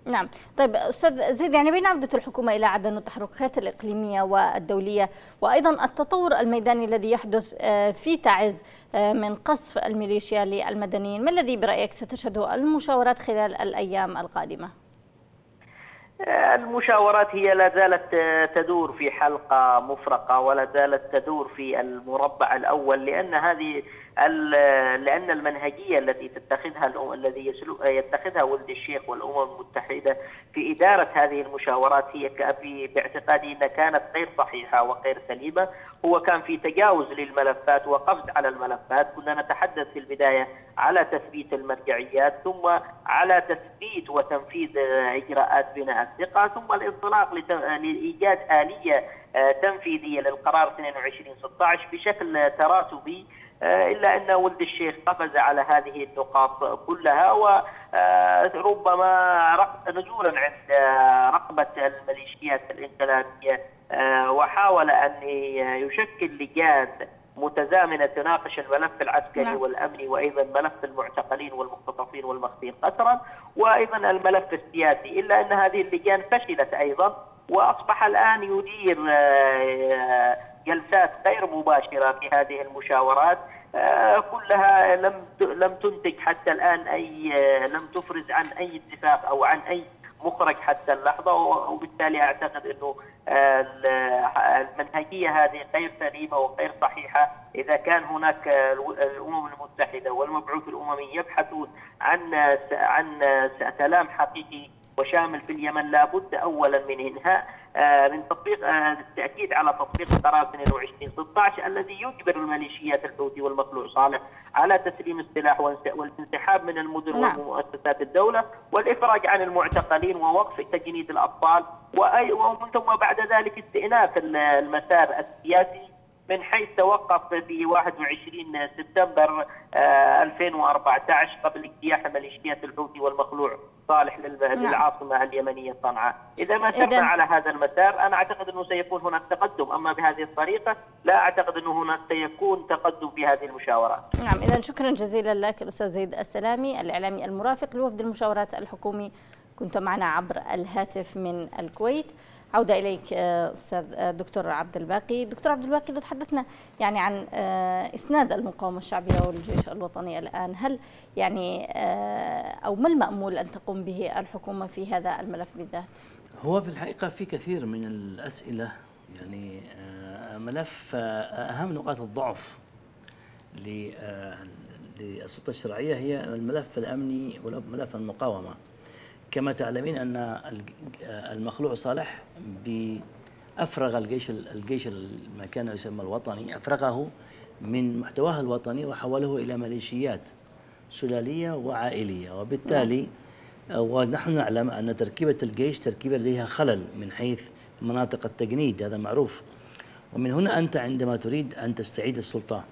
نعم طيب أستاذ زيد يعني بين عودة الحكومة إلى عدن والتحركات الإقليمية والدولية وأيضا التطور الميداني الذي يحدث آه، في تعز آه، من قصف الميليشيا للمدنيين ما الذي برأيك ستشهده المشاورات خلال الأيام القادمة؟ المشاورات هي لا زالت تدور في حلقة مفرقة ولا زالت تدور في المربع الأول لأن هذه لأن المنهجية التي تتخذها الذي يتخذها ولد الشيخ والأمم المتحدة في إدارة هذه المشاورات هي باعتقادي أنها كانت غير صحيحة وغير سليمة. هو كان في تجاوز للملفات وقفز على الملفات. كنا نتحدث في البداية على تثبيت المرجعيات ثم على تثبيت وتنفيذ إجراءات بناء الثقة ثم الانطلاق لإيجاد آلية آه، تنفيذية للقرار 2216 بشكل تراتبي. إلا أن ولد الشيخ قفز على هذه النقاط كلها وربما آه، نزولا عند آه، رقبة الميليشيات الإنقلابية وحاول أن يشكل لجان متزامنة تناقش الملف العسكري نعم. والأمني وأيضا ملف المعتقلين والمختطفين والمخفين قسرا وأيضا الملف السياسي إلا أن هذه اللجان فشلت أيضا وأصبح الآن يدير جلسات غير مباشرة في هذه المشاورات آه، كلها لم لم تنتج حتى الآن أي آه، لم تفرز عن أي اتفاق أو عن أي مخرج حتى اللحظة وبالتالي أعتقد إنه آه، المنهجية هذه غير سليمة وغير صحيحة. إذا كان هناك الأمم المتحدة والمبعوث الأممي يبحثون عن عن سلام حقيقي وشامل في اليمن لابد اولا من إنهاء. من تطبيق آه، التأكيد على تطبيق قرار 22 16 الذي يجبر الميليشيات الحوثي والمخلوع صالح على تسليم السلاح والانسحاب من المدن نعم. ومؤسسات الدولة والإفراج عن المعتقلين ووقف تجنيد الأطفال ومن ثم بعد ذلك استئناف المسار السياسي من حيث توقف في 21 سبتمبر 2014 آه، قبل اجتياح ميليشيات الحوثي والمخلوع صالح نعم. للعاصمه اليمنية صنعاء، إذا ما سرنا على هذا المسار أنا أعتقد أنه سيكون هناك تقدم، أما بهذه الطريقة لا أعتقد أنه هناك سيكون تقدم في هذه المشاورات. نعم، اذا شكرا جزيلا لك الأستاذ زيد السلامي الإعلامي المرافق لوفد المشاورات الحكومي كنت معنا عبر الهاتف من الكويت. عودة إليك آه، أستاذ آه، دكتور عبد الباقي. دكتور عبد الباقي لو تحدثنا يعني عن آه، إسناد المقاومة الشعبية والجيش الوطني الآن. هل يعني أو ما المأمول أن تقوم به الحكومة في هذا الملف بالذات؟ هو في الحقيقة في كثير من الأسئلة. يعني ملف أهم نقاط الضعف للسلطة الشرعية هي الملف الأمني وملف المقاومة. كما تعلمين أن المخلوع صالح أفرغ الجيش الجيش ما كان يسمى الوطني أفرغه من محتواه الوطني وحوله إلى ميليشيات سلالية وعائلية. وبالتالي ونحن نعلم أن تركيبة الجيش تركيبة لديها خلل من حيث مناطق التجنيد هذا معروف. ومن هنا أنت عندما تريد أن تستعيد السلطة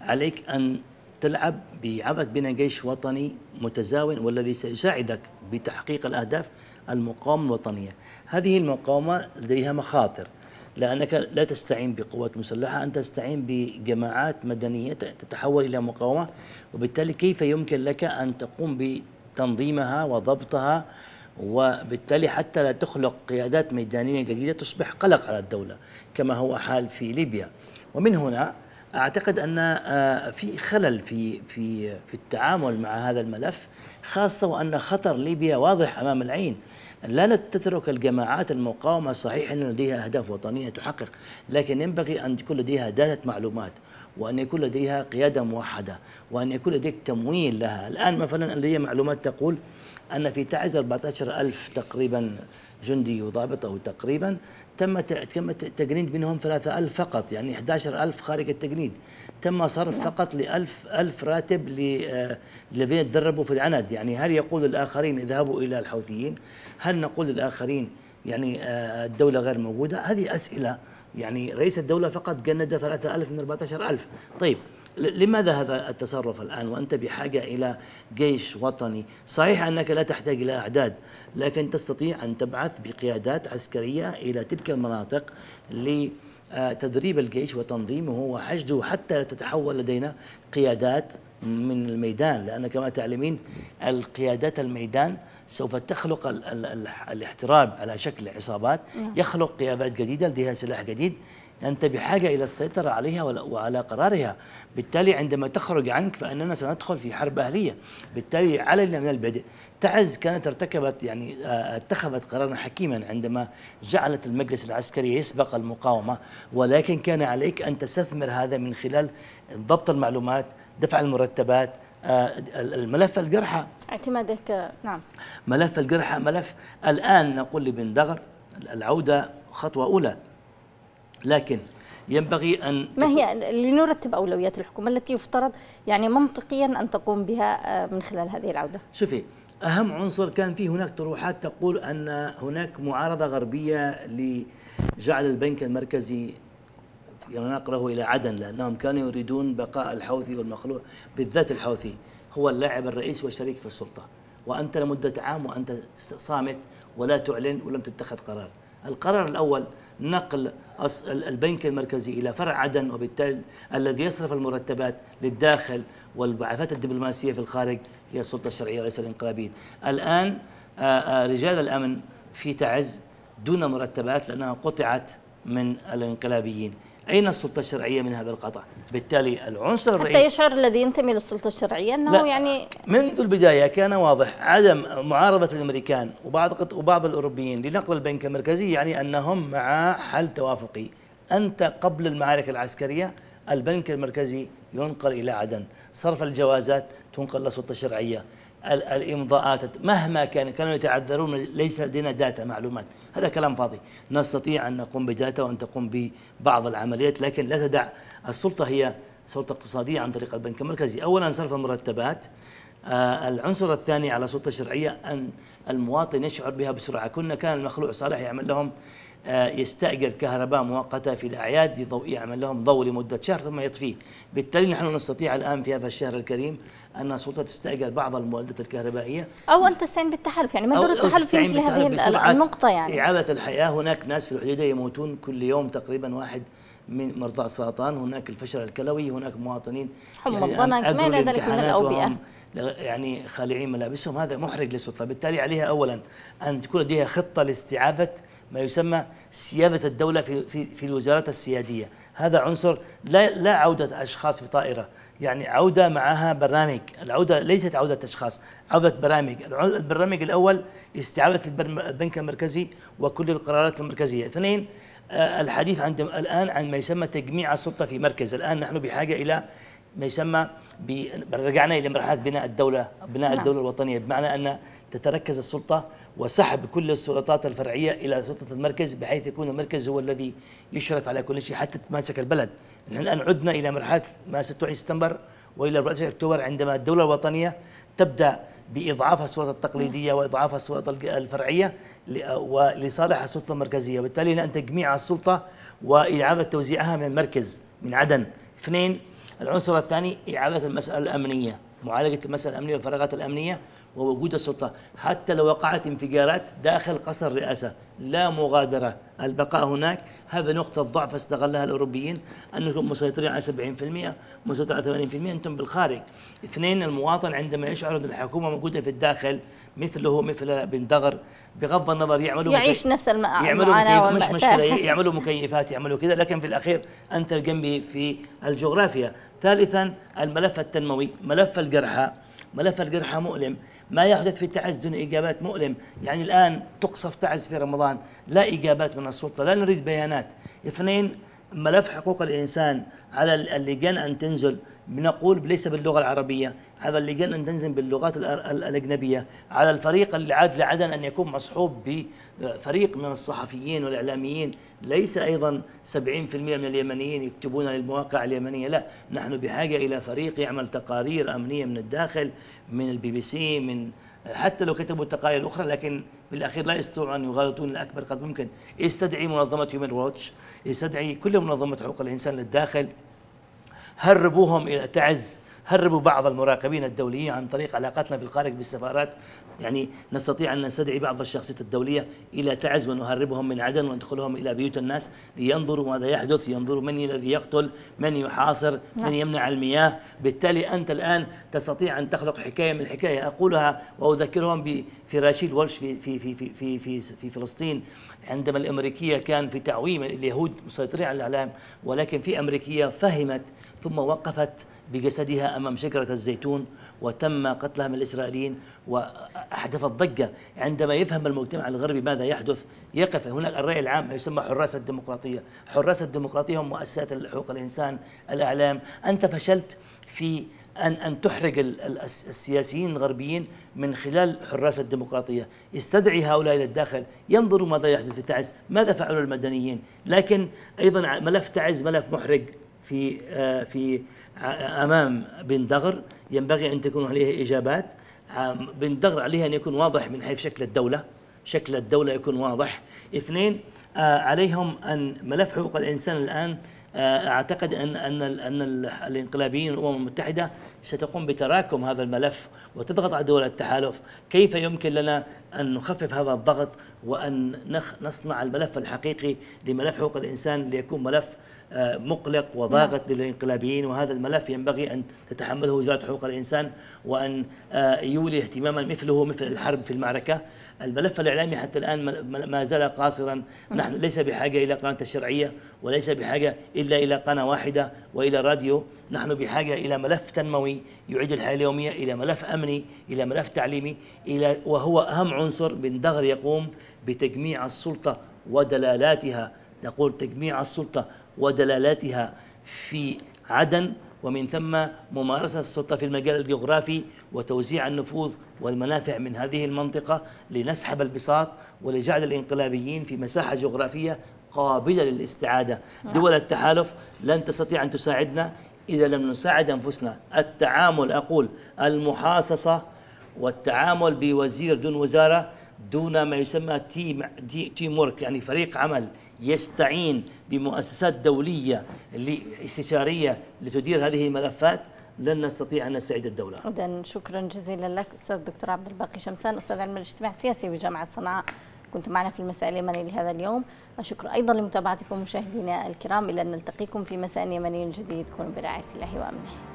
عليك أن تلعب بعبث بين جيش وطني متزاون والذي سيساعدك بتحقيق الأهداف المقاومة الوطنية. هذه المقاومة لديها مخاطر لأنك لا تستعين بقوات مسلحة أنت تستعين بجماعات مدنية تتحول إلى مقاومة وبالتالي كيف يمكن لك أن تقوم بتنظيمها وضبطها؟ وبالتالي حتى لا تخلق قيادات ميدانية جديدة تصبح قلق على الدولة كما هو حال في ليبيا. ومن هنا أعتقد أن آه، في خلل في في في التعامل مع هذا الملف خاصة وأن خطر ليبيا واضح أمام العين. لا تترك الجماعات المقاومة صحيح أن لديها أهداف وطنية تحقق لكن ينبغي أن تكون لديها داتا معلومات وأن يكون لديها قيادة موحدة وأن يكون لديك تمويل لها. الآن مثلا لدي معلومات تقول أن في تعز 14 ألف تقريبا جندي وضابط أو تقريبا تم تم تجنيد منهم 3000 فقط يعني 11000 خارج التجنيد. تم صرف فقط ل 1000 1000 راتب للذين تدربوا في العند يعني هل يقول الآخرين اذهبوا إلى الحوثيين؟ هل نقول للآخرين يعني آه، الدولة غير موجودة؟ هذه أسئلة. يعني رئيس الدولة فقط جند 3000 من 14000 طيب لماذا هذا التصرف الآن وأنت بحاجة إلى جيش وطني صحيح أنك لا تحتاج إلى أعداد لكن تستطيع أن تبعث بقيادات عسكرية إلى تلك المناطق لتدريب الجيش وتنظيمه وحشده حتى تتحول لدينا قيادات من الميدان لأن كما تعلمين القيادات الميدان سوف تخلق ال ال ال الاحتراب على شكل عصابات نعم. يخلق قيادات جديدة لديها سلاح جديد أنت بحاجة إلى السيطرة عليها وعلى قرارها. بالتالي عندما تخرج عنك فإننا سندخل في حرب أهلية. بالتالي علينا من البدء. تعز كانت ارتكبت يعني آه، اتخذت قرارا حكيما عندما جعلت المجلس العسكري يسبق المقاومة. ولكن كان عليك أن تستثمر هذا من خلال ضبط المعلومات دفع المرتبات آه، الملف الجرحى. اعتمادك نعم. ملف الجرحى ملف. الآن نقول لبن دغر العودة خطوة أولى. لكن ينبغي أن ما هي لنرتب أولويات الحكومة التي يفترض يعني منطقيا أن تقوم بها آه، من خلال هذه العودة. شوفي أهم عنصر كان في هناك طروحات تقول أن هناك معارضة غربية لجعل البنك المركزي ينقله إلى عدن لأنهم كانوا يريدون بقاء الحوثي والمخلوع بالذات الحوثي. هو اللاعب الرئيسي والشريك في السلطة. وأنت لمدة عام وأنت صامت ولا تعلن ولم تتخذ قرار. القرار الأول نقل البنك المركزي إلى فرع عدن وبالتالي الذي يصرف المرتبات للداخل والبعثات الدبلوماسية في الخارج هي السلطة الشرعية وليس الإنقلابيين. الآن رجال الأمن في تعز دون مرتبات لأنها قطعت من الانقلابيين. أين السلطة الشرعية من هذا القطع بالتالي العنصر الرئيسي حتى يشعر الذي ينتمي للسلطة الشرعية أنه لا يعني منذ البداية كان واضح عدم معارضة الأمريكان وبعض وبعض الأوروبيين لنقل البنك المركزي يعني أنهم مع حل توافقي. أنت قبل المعارك العسكرية البنك المركزي ينقل إلى عدن. صرف الجوازات تنقل للسلطة الشرعية. الإمضاءات. مهما كان كانوا يتعذرون ليس لدينا داتا معلومات. هذا كلام فاضي. نستطيع أن نقوم بداتا وأن تقوم ببعض العمليات لكن لا تدع. السلطة هي سلطة اقتصادية عن طريق البنك المركزي. اولا صرف المرتبات آه العنصر الثاني على السلطه الشرعيه أن المواطن يشعر بها بسرعة. كنا كان المخلوع صالح يعمل لهم آه يستأجر كهرباء مؤقتة في الأعياد يعمل لهم ضوء لمدة شهر ثم يطفيه. بالتالي نحن نستطيع الآن في هذا الشهر الكريم أن السلطة تستأجر بعض المولدات الكهربائية. أو أن تستعين بالتحالف يعني ما دور التحالف في مثل هذه النقطة يعني. إعادة الحياة. هناك ناس في الحديدة يموتون كل يوم تقريبا واحد من مرضى السرطان. هناك الفشل الكلوي هناك مواطنين حمى يعني الضنك ما إلى ذلك من الأوبئة. يعني خالعين ملابسهم. هذا محرج للسلطة. بالتالي عليها أولا أن تكون لديها خطة لاستعادة ما يسمى سيادة الدولة في في في الوزارات السيادية. هذا عنصر لا لا عودة أشخاص في طائرة. يعني عودة معها برنامج. العودة ليست عودة أشخاص عودة برامج. البرنامج الأول استعادة البنك المركزي وكل القرارات المركزية. اثنين آه، الحديث عن الآن عن ما يسمى تجميع السلطة في مركز. الآن نحن بحاجة إلى ما يسمى رجعنا إلى مرحلة بناء الدولة بناء نعم. الدولة الوطنية. بمعنى أن تتركز السلطة وسحب كل السلطات الفرعية إلى سلطة المركز بحيث يكون المركز هو الذي يشرف على كل شيء حتى تماسك البلد. نحن الآن عدنا إلى مرحلة ما 26 سبتمبر وإلى 14 أكتوبر عندما الدولة الوطنية تبدأ بإضعاف السلطة التقليدية وإضعاف السلطة الفرعية ولصالح السلطة المركزية. وبالتالي أن تجميع السلطة وإعادة توزيعها من المركز من عدن. اثنين العنصر الثاني إعادة المسألة الأمنية معالجة المسألة الأمنية والفراغات الأمنية. ووجود السلطة. حتى لو وقعت انفجارات داخل قصر الرئاسة لا مغادرة. البقاء هناك هذا نقطة ضعف استغلها الأوروبيين أنكم مسيطرين على 70% مسيطرين على 80% أنتم بالخارج. اثنين المواطن عندما يشعر أن الحكومة موجودة في الداخل مثله مثل بن دغر بغض النظر يعملوا يعيش مكي... نفس المعاناة مش مشكلة. يعملوا مكيفات يعملوا كذا. لكن في الأخير أنت جنبي في الجغرافيا. ثالثا الملف التنموي ملف الجرحى. ملف الجرحى مؤلم. ما يحدث في تعز دون إجابات مؤلم. يعني الآن تقصف تعز في رمضان. لا إجابات من السلطة لا نريد بيانات. اثنين ملف حقوق الإنسان على اللجان أن تنزل. بنقول ليس باللغة العربية على اللجان أن تنزل باللغات الأجنبية. على الفريق اللي عاد لعدن أن يكون مصحوب بفريق من الصحفيين والإعلاميين ليس أيضا 70% من اليمنيين يكتبون للمواقع اليمنية لا. نحن بحاجة إلى فريق يعمل تقارير أمنية من الداخل من البي بي سي من حتى لو كتبوا التقارير الأخرى لكن بالأخير لا يستطيعوا أن يغالطون الأكبر قدر ممكن. يستدعي منظمة هيومن ووتش يستدعي كل منظمة حقوق الإنسان للداخل. هربوهم إلى تعز هربوا بعض المراقبين الدوليين عن طريق علاقاتنا في الخارج بالسفارات. يعني نستطيع أن نستدعي بعض الشخصيات الدولية إلى تعز ونهربهم من عدن وندخلهم إلى بيوت الناس لينظروا ماذا يحدث ينظروا من الذي يقتل من يحاصر من نعم. يمنع المياه. بالتالي أنت الآن تستطيع أن تخلق حكاية من الحكاية أقولها وأذكرهم في راشيد والش في في في في في في, في فلسطين. عندما الأمريكية كان في تعويم اليهود مسيطرين على الاعلام ولكن في أمريكية فهمت ثم وقفت بجسدها أمام شجرة الزيتون وتم قتلها من الإسرائيليين واحدثت ضجه عندما يفهم المجتمع الغربي ماذا يحدث. يقف هناك الرأي العام يسمى حراس الديمقراطية، حراس الديمقراطية هم مؤسسات حقوق الإنسان، الإعلام، أنت فشلت في أن أن تحرج السياسيين الغربيين من خلال حراس الديمقراطية. استدعي هؤلاء إلى الداخل. ينظروا ماذا يحدث في تعز. ماذا فعلوا المدنيين؟ لكن أيضا ملف تعز ملف محرج. في آه، في أمام بن دغر. ينبغي أن تكون عليه إجابات. بن دغر عليه أن يكون واضح من حيث شكل الدولة. شكل الدولة يكون واضح. اثنين آه، عليهم أن ملف حقوق الإنسان الآن آه، أعتقد أن أن أن الانقلابيين الأمم المتحدة ستقوم بتراكم هذا الملف وتضغط على دول التحالف، كيف يمكن لنا أن نخفف هذا الضغط وأن نصنع الملف الحقيقي لملف حقوق الإنسان ليكون ملف آه، مقلق وضاغط. للإنقلابيين وهذا الملف ينبغي أن تتحمله وزارة حقوق الإنسان وأن آه، يولي اهتماما مثله مثل الحرب في المعركة. الملف الإعلامي حتى الآن ما زال قاصرا. نحن ليس بحاجة إلى قناة الشرعية وليس بحاجة إلا إلى قناة واحدة وإلى راديو. نحن بحاجة إلى ملف تنموي يعيد الحياة اليومية إلى ملف أمني إلى ملف تعليمي إلى وهو أهم عنصر بن دغر يقوم بتجميع السلطة ودلالاتها. نقول تجميع السلطة ودلالاتها في عدن ومن ثم ممارسة السلطة في المجال الجغرافي وتوزيع النفوذ والمنافع من هذه المنطقة لنسحب البساط ولجعل الانقلابيين في مساحة جغرافية قابلة للاستعادة. نعم. دول التحالف لن تستطيع أن تساعدنا إذا لم نساعد أنفسنا. التعامل أقول المحاصصة والتعامل بوزير دون وزارة دون ما يسمى team, team work يعني فريق عمل. يستعين بمؤسسات دولية استشارية لتدير هذه الملفات لن نستطيع أن نستعيد الدولة. اذا شكرا جزيلا لك أستاذ الدكتور عبد الباقي شمسان أستاذ علم الاجتماع السياسي بجامعة صنعاء. كنت معنا في المساء اليمني لهذا اليوم الشكر أيضا لمتابعتكم مشاهدينا الكرام إلى أن نلتقيكم في مساء يمني جديد كونوا برعاية الله وأمنه.